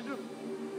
Andrew.